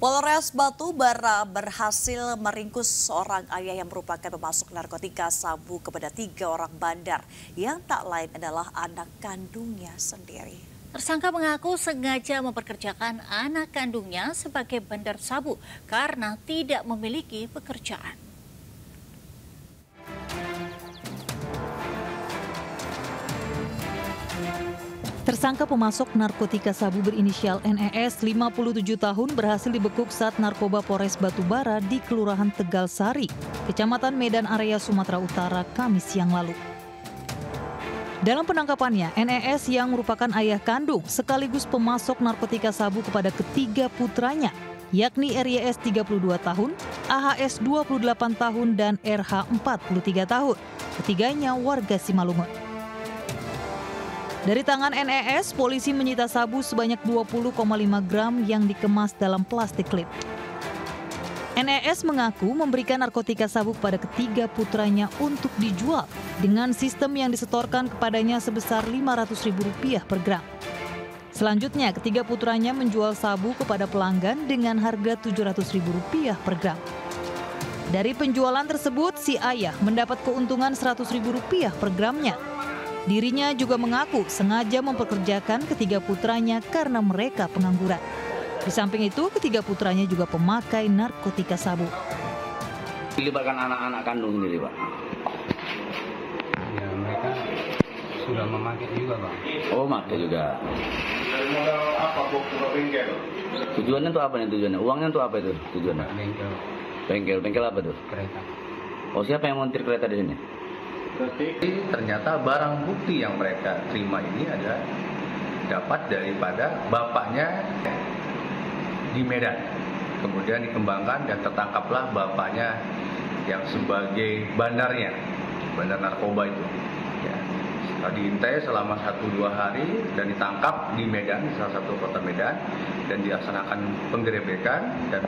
Polres Batu Bara berhasil meringkus seorang ayah yang merupakan pemasok narkotika sabu kepada tiga orang bandar yang tak lain adalah anak kandungnya sendiri. Tersangka mengaku sengaja memperkerjakan anak kandungnya sebagai bandar sabu karena tidak memiliki pekerjaan. Tersangka pemasok narkotika sabu berinisial NES 57 tahun berhasil dibekuk saat narkoba Polres Batubara di Kelurahan Tegal Sari, Kecamatan Medan Area Sumatera Utara, Kamis siang lalu. Dalam penangkapannya, NES yang merupakan ayah kandung sekaligus pemasok narkotika sabu kepada ketiga putranya, yakni RYS 32 tahun, AHS 28 tahun, dan RH 43 tahun. Ketiganya warga Simalungun. Dari tangan NES, polisi menyita sabu sebanyak 20,5 gram yang dikemas dalam plastik klip. NES mengaku memberikan narkotika sabu kepada ketiga putranya untuk dijual dengan sistem yang disetorkan kepadanya sebesar Rp500.000 per gram. Selanjutnya, ketiga putranya menjual sabu kepada pelanggan dengan harga Rp700.000 per gram. Dari penjualan tersebut, si ayah mendapat keuntungan Rp100.000 per gramnya Dirinya juga mengaku sengaja mempekerjakan ketiga putranya karena mereka pengangguran. Di samping itu, ketiga putranya juga pemakai narkotika sabu. Dilibatkan anak-anak kandung sendiri, Pak? Ya, mereka sudah memakai juga, Bang. Oh, memakai juga. Dari modal apa bengkel? Tujuannya tuh apa nih tujuannya? Uangnya tuh apa itu tujuannya? Bengkel Bengkel, bengkel apa tuh? kereta. Oh, siapa yang montir kereta di sini? Jadi ternyata barang bukti yang mereka terima ini adalah dapat daripada bapaknya di Medan. Kemudian dikembangkan dan tertangkaplah bapaknya yang sebagai bandarnya, bandar narkoba itu. Ya. Diintai selama satu dua hari dan ditangkap di Medan, salah satu kota Medan, dan dilaksanakan penggerebekan dan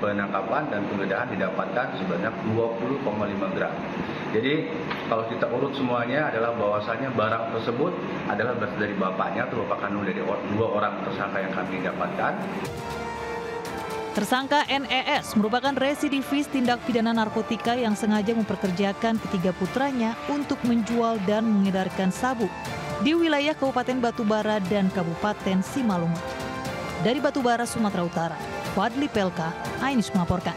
penangkapan dan penggeledahan didapatkan sebanyak 20,5 gram. Jadi kalau kita urut semuanya adalah bahwasanya barang tersebut adalah berasal dari bapaknya atau bapak kandung dari dua orang tersangka yang kami dapatkan. Tersangka NES merupakan residivis tindak pidana narkotika yang sengaja memperkerjakan ketiga putranya untuk menjual dan mengedarkan sabu di wilayah Kabupaten Batubara dan Kabupaten Simalungun. Dari Batubara, Sumatera Utara, Fadli Pelka, Ainus melaporkan.